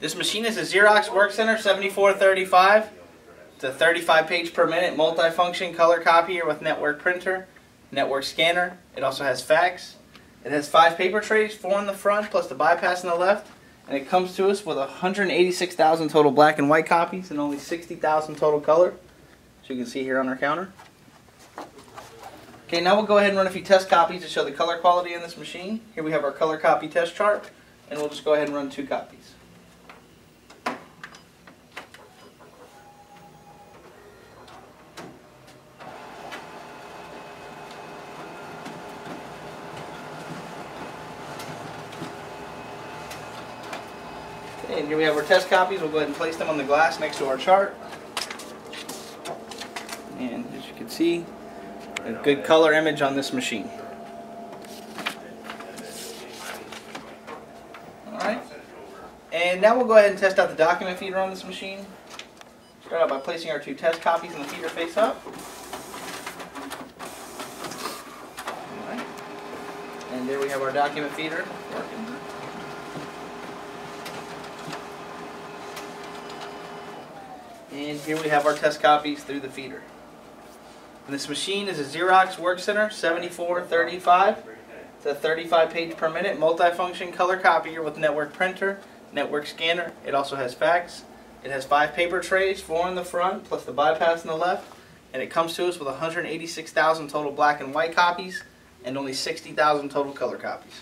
This machine is a Xerox WorkCentre 7435. It's a 35 page per minute multifunction color copier with network printer, network scanner. It also has fax. It has five paper trays, four in the front plus the bypass in the left. And it comes to us with 186,000 total black and white copies and only 60,000 total color. As you can see here on our counter. Okay, now we'll go ahead and run a few test copies to show the color quality in this machine. Here we have our color copy test chart, and we'll just go ahead and run two copies. And here we have our test copies. We'll go ahead and place them on the glass next to our chart. And as you can see, a good color image on this machine. Alright. And now we'll go ahead and test out the document feeder on this machine. Start out by placing our two test copies in the feeder face up. Alright. And there we have our document feeder working. And here we have our test copies through the feeder. And this machine is a Xerox WorkCentre 7435. It's a 35 page per minute multifunction color copier with network printer, network scanner. It also has fax. It has five paper trays, four in the front, plus the bypass in the left. And it comes to us with 186,000 total black and white copies and only 60,000 total color copies.